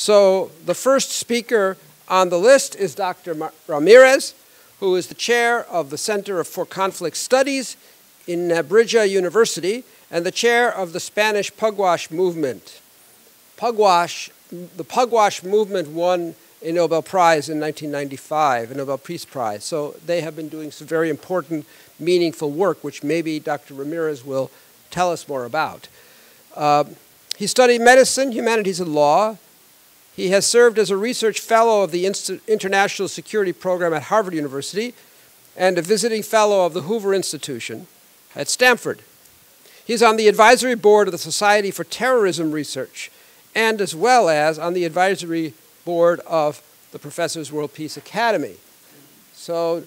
So the first speaker on the list is Dr. Ramirez, who is the chair of the Center for Conflict Studies in Nebrija University and the chair of the Spanish Pugwash movement. Pugwash, the Pugwash movement won a Nobel Prize in 1995, a Nobel Peace Prize. So they have been doing some very important, meaningful work, which maybe Dr. Ramirez will tell us more about. Uh, he studied medicine, humanities, and law. He has served as a research fellow of the International Security Program at Harvard University and a visiting fellow of the Hoover Institution at Stanford. He's on the advisory board of the Society for Terrorism Research and as well as on the advisory board of the Professors World Peace Academy. So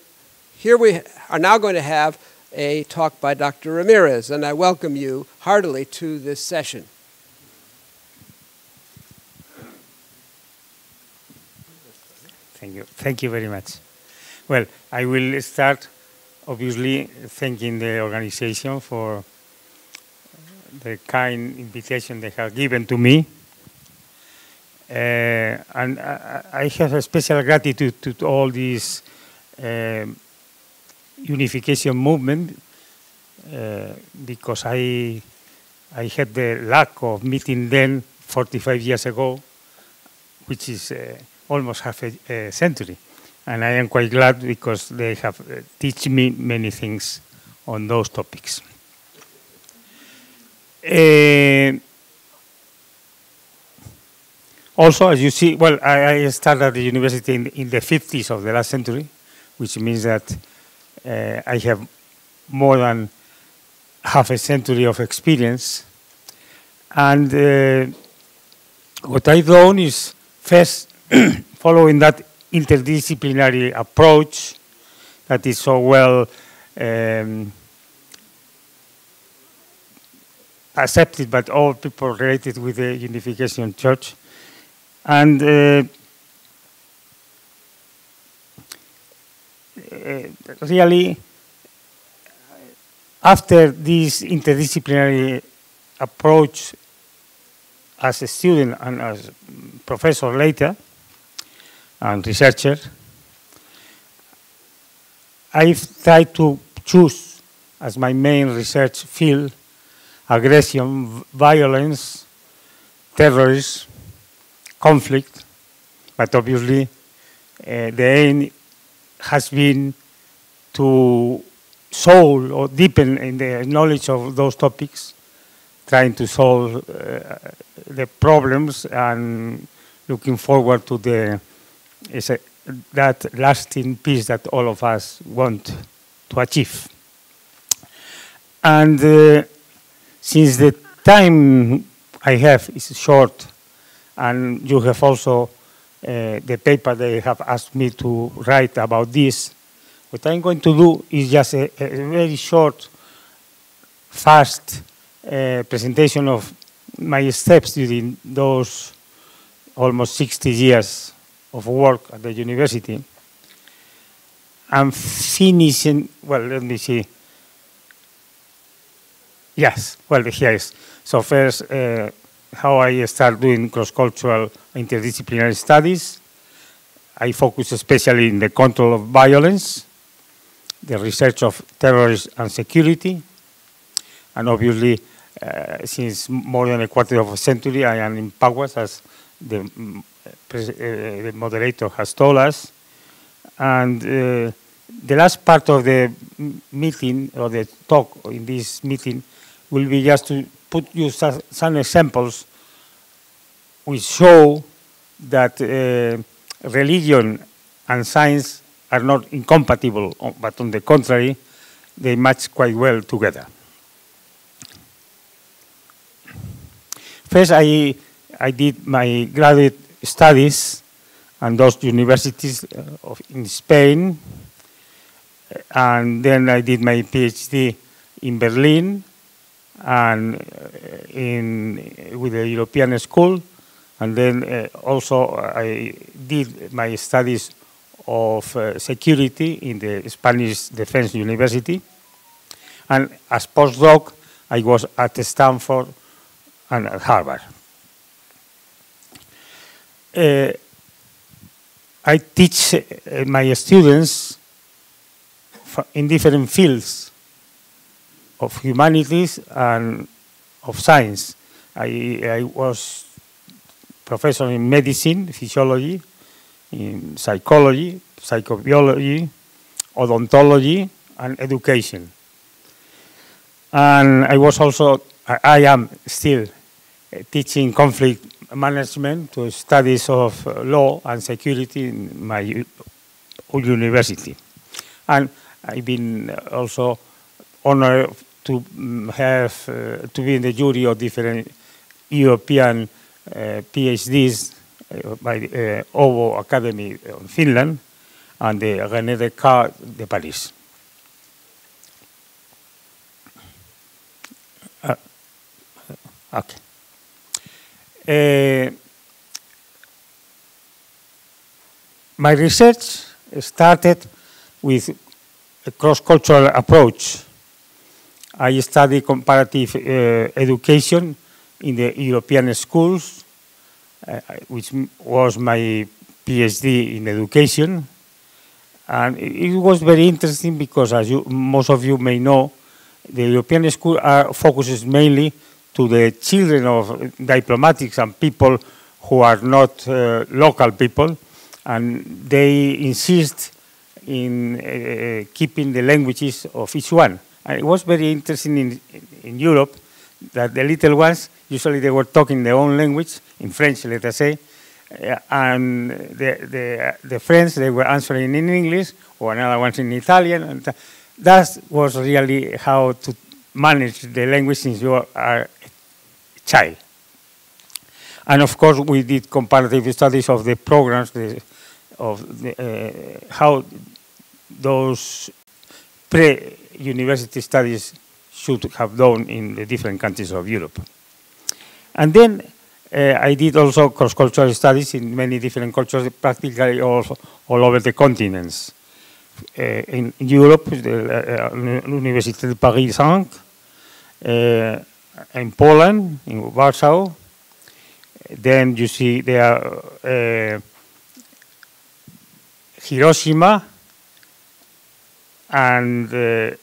here we are now going to have a talk by Dr. Ramirez, and I welcome you heartily to this session. Thank you. Thank you very much. Well, I will start obviously thanking the organization for the kind invitation they have given to me. Uh, and I, have a special gratitude to, all these uh, unification movement uh, because I I had the luck of meeting them 45 years ago, which is uh, almost half a, a, century. And I am quite glad because they have uh, teach me many things on those topics. Uh, also, as you see, well, I, I started at the university in, in, the 50s of the last century, which means that uh, I have more than half a century of experience. And uh, what I've done is first following that interdisciplinary approach that is so well um, accepted by all people related with the Unification Church. And uh, uh, really, after this interdisciplinary approach as a student and as professor later and researcher, I've tried to choose as my main research field aggression, violence, terrorism, conflict, but obviously uh, the aim has been to solve or deepen in the knowledge of those topics, trying to solve uh, the problems and looking forward to the a, that lasting peace that all of us want to achieve. And uh, since the time I have is short, and you have also uh, the paper they have asked me to write about this, what I'm going to do is just a, a very short, fast uh, presentation of my steps during those almost 60 years of work at the university. I'm finishing, well, let me see. Yes, well, here is. So first, uh, how I start doing cross-cultural interdisciplinary studies. I focus especially in the control of violence, the research of terrorism and security. And obviously, uh, since more than a quarter of a century, I am in Pugwash, as the, mm, uh, the moderator has told us. And uh, the last part of the meeting, or the talk in this meeting, will be just to put you some examples which show that uh, religion and science are not incompatible, but on the contrary, they match quite well together. First, I, I did my graduate studies and those universities uh, of, in Spain, and then I did my PhD in Berlin and uh, in with the European School, and then uh, also I did my studies of uh, security in the Spanish Defense University. And as postdoc, I was at Stanford and at Harvard. Uh, I teach uh, my students in different fields of humanities and of science. I, I was professor in medicine, physiology, in psychology, psychobiology, odontology, and education. And I was also, I am still uh, teaching conflict management to studies of uh, law and security in my university. And I've been also honored to mm, have, uh, to be in the jury of different European uh, PhDs uh, by uh, Åbo Academy in Finland and the René Descartes de Paris. Uh, okay. Uh, my research started with a cross-cultural approach. I studied comparative uh, education in the European schools, uh, which was my PhD in education. And it was very interesting because, as you, most of you may know, the European school are, focuses mainly to the children of diplomatics and people who are not uh, local people, and they insist in uh, keeping the languages of each one. And it was very interesting in, in Europe that the little ones, usually they were talking their own language, in French, let us say, uh, and the, the, the French, they were answering in English, or another ones in Italian. And that was really how to manage the language since you are child. And of course, we did comparative studies of the programs, the, of the, uh, how those pre-university studies should have done in the different countries of Europe. And then uh, I did also cross-cultural studies in many different cultures, practically all, all over the continents. Uh, in Europe, the uh, University of Paris 5, uh, in Poland, in Warsaw. Then you see there uh, Hiroshima, and uh,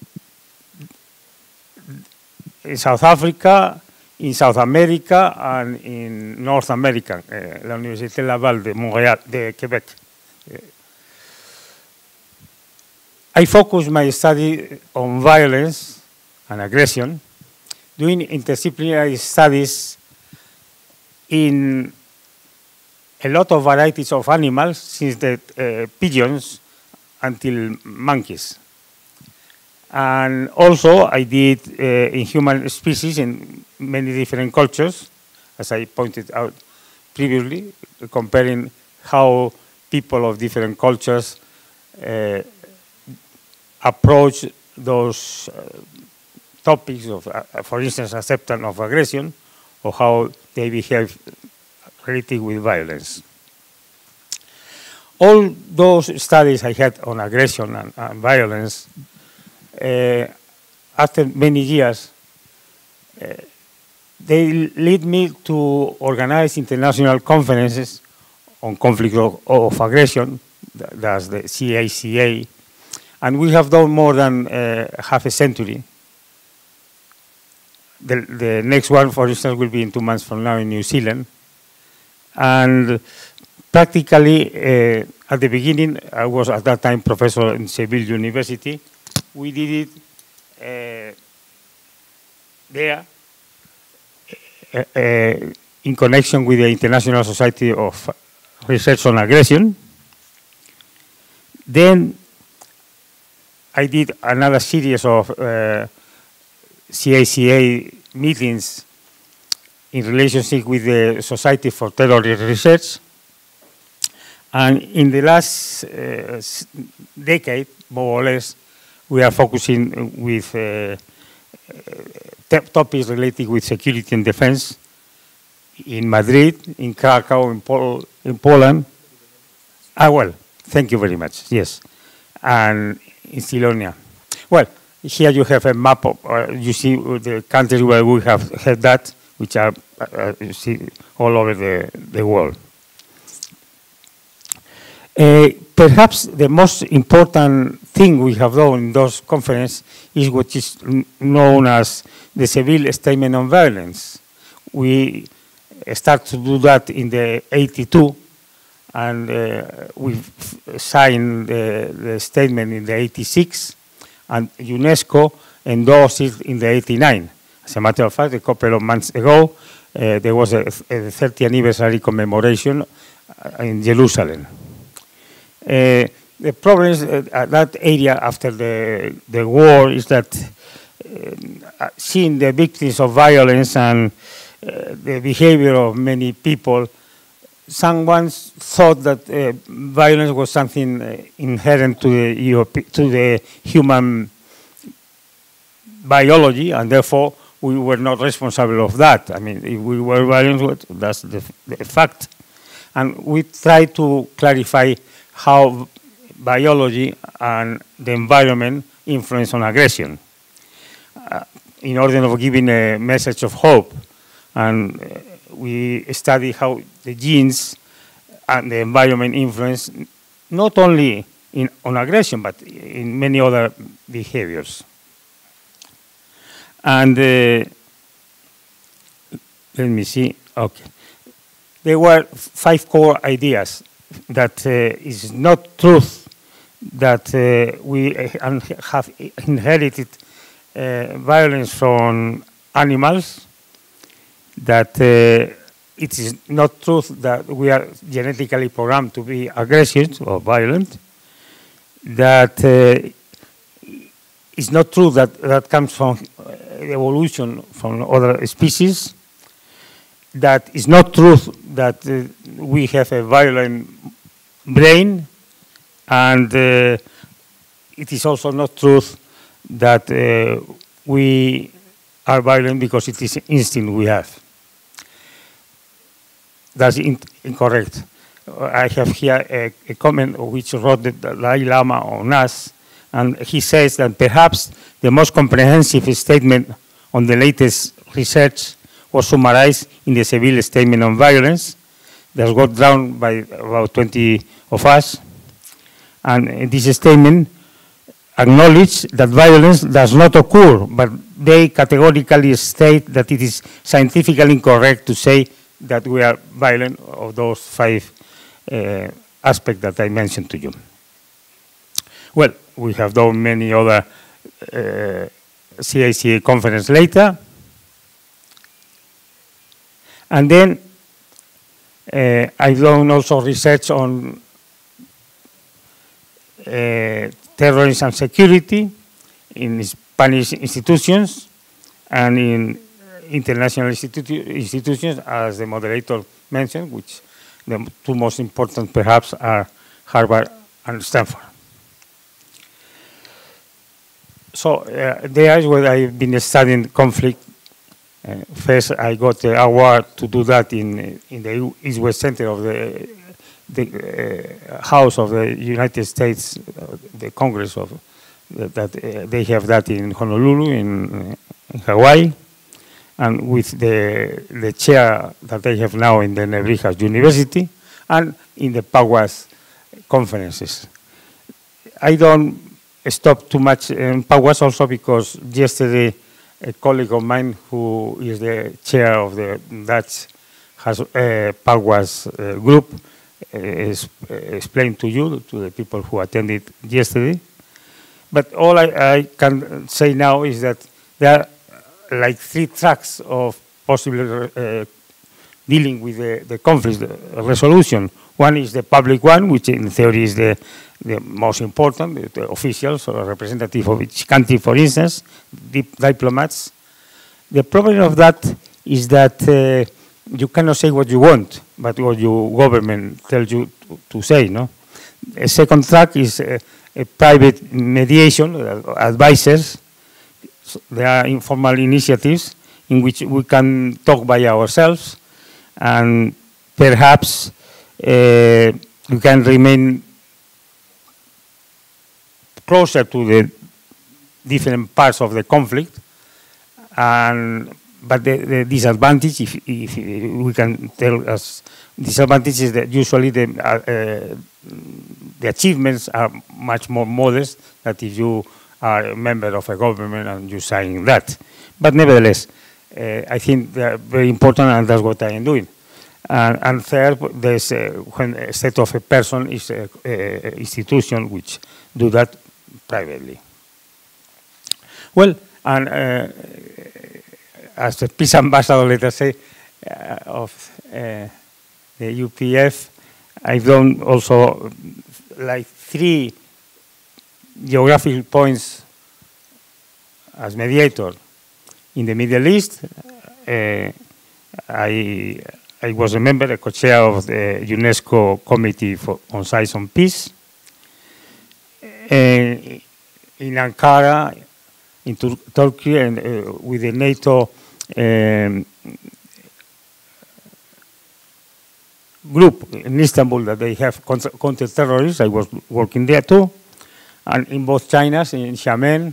in South Africa, in South America, and in North America, uh, la Université Laval de Montréal, de Quebec. Uh, I focus my study on violence and aggression, doing interdisciplinary studies in a lot of varieties of animals, since the uh, pigeons until monkeys. And also, I did uh, in human species in many different cultures, as I pointed out previously, comparing how people of different cultures uh, approach those uh, topics of, uh, for instance, acceptance of aggression, or how they behave related with violence. All those studies I had on aggression and, and violence uh, after many years, uh, they lead me to organize international conferences on conflict of, of aggression, that's the CICA, and we have done more than uh, half a century. The, the, next one, for instance, will be in two months from now in New Zealand. And practically, uh, at the beginning, I was at that time professor in Seville University, we did it uh, there uh, uh, in connection with the International Society of Research on Aggression. Then I did another series of CICA meetings in relationship with the Society for Terrorist Research. And in the last uh, decade, more or less, we are focusing with uh, uh topics related with security and defense in Madrid, in Krakow, in, Pol in Poland. Ah, well, thank you very much, yes. And in Silonia. Well, here you have a map of, uh, you see the countries where we have had that, which are, uh, uh, you see, all over the, the world. Uh, perhaps the most important thing we have done in those conferences is what is known as the Seville Statement on Violence. We start to do that in the 82, and uh, we signed the, the, statement in the 86, and UNESCO endorsed it in the 89. As a matter of fact, a couple of months ago, uh, there was a, a 30th anniversary commemoration uh, in Jerusalem. Uh, the problem is at that area after the, the war is that uh, seeing the victims of violence and uh, the behavior of many people, someone thought that uh, violence was something uh, inherent to the, Europe, to the human biology, and therefore we were not responsible of that. I mean, if we were violent, that's the, the fact. And we try to clarify how biology and the environment influence on aggression uh, in order of giving a message of hope and uh, we study how the genes and the environment influence not only in, on aggression, but in many other behaviors. And uh, let me see, okay. There were five core ideas that uh, is not truth that uh, we have inherited uh, violence from animals, that uh, it is not true that we are genetically programmed to be aggressive or violent, that uh, it's not true that that comes from uh, evolution from other species, that it's not true that we have a violent brain, and it is also not true that we are violent because it is an instinct we have that's in incorrect. I have here a, a, comment which wrote the Dalai Lama on us, and he says that perhaps the most comprehensive statement on the latest research was summarized in the Seville Statement on Violence that got drawn by about 20 of us. And this statement acknowledged that violence does not occur, but they categorically state that it is scientifically incorrect to say that we are violent of those five uh, aspects that I mentioned to you. Well, we have done many other uh, CICA conference later. And then uh, I've done also research on uh, terrorism and security in Spanish institutions and in international institu institutions, as the moderator mentioned, which the two most important perhaps are Harvard and Stanford. So uh, there is where I've been studying conflict. Uh, first, I got the award to do that in in the East West Center of the the uh, House of the United States, uh, the Congress of that uh, they have that in Honolulu in, in Hawaii and with the, the chair that I have now in the Nebrija University and in the Pugwash conferences. I don't stop too much in Pugwash also because yesterday a colleague of mine who is the chair of the Dutch has, uh, uh, group uh, is, uh, explained to you, to the people who attended yesterday. But all I, I can say now is that there are like three tracks of possible uh, dealing with the, the conflict the resolution. One is the public one, which in theory is the, the most important, the, the officials or representative of each country, for instance, dip diplomats. The problem of that is that uh, you cannot say what you want, but what your government tells you to, to say. No. A second track is uh, a private mediation, uh, advisors there are informal initiatives in which we can talk by ourselves and perhaps uh, we can remain closer to the different parts of the conflict and but the, the disadvantage if, if, we can tell us disadvantage is that usually the uh, uh, the achievements are much more modest than if you are a member of a government and you sign that. But nevertheless, uh, I think they're very important, and that's what I am doing. And, and third, there's uh, when a of a person is an institution which do that privately. Well, and uh, as the peace ambassador, let us say, uh, of uh, the UPF, I've done also like three geographic points as mediator. In the Middle East, uh, I, I was a member, a co-chair of the UNESCO Committee for, on Science and Peace. Uh, in Ankara, in Tur Turkey, and uh, with the NATO um, group in Istanbul that they have counter terrorists. I was working there too. And in both Chinas, in Xiamen,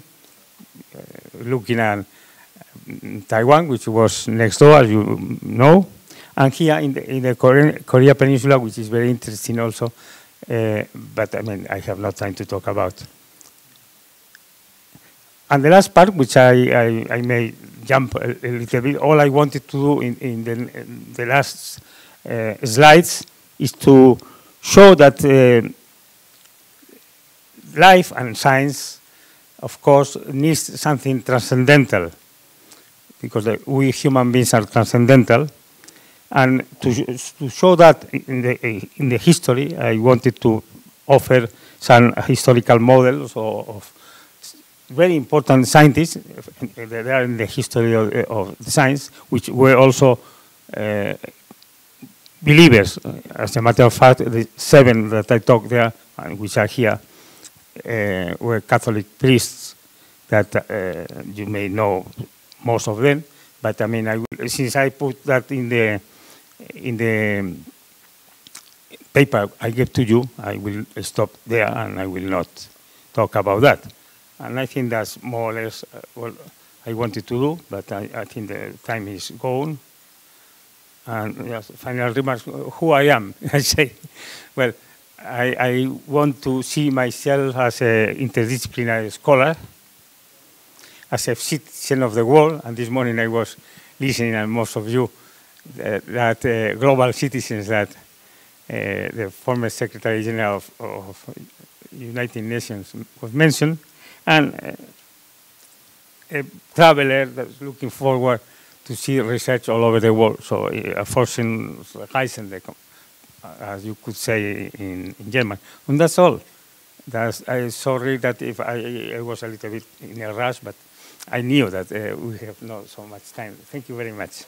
uh, looking at um, Taiwan, which was next door, as you know, and here in the, in the Korean, Korea Peninsula, which is very interesting also, uh, but I mean, I have no time to talk about. And the last part, which I, I, I may jump a, a, little bit, all I wanted to do in, in, the, in the, last uh, slides is to show that uh, life and science, of course, needs something transcendental, because we human beings are transcendental. And to, to show that in the, in the history, I wanted to offer some historical models of, very important scientists that are in the history of, of science, which were also uh, believers. As a matter of fact, the seven that I talked there, and which are here, were Catholic priests that uh, you may know most of them. But I mean, I since I put that in the in the paper I gave to you, I will stop there and I will not talk about that. And I think that's more or less uh, what I wanted to do, but I, I think the time is gone. And yes, final remarks, who I am, I say. Well, I, I want to see myself as an interdisciplinary scholar, as a citizen of the world, and this morning I was listening, and most of you, that, that uh, global citizens that uh, the former Secretary General of, of United Nations was mentioned, and uh, a traveler that's looking forward to see research all over the world. So a Forschungsreisende, as you could say in, in German. And that's all. That's, I'm sorry that if I, I, was a little bit in a rush, but I knew that uh, we have not so much time. Thank you very much.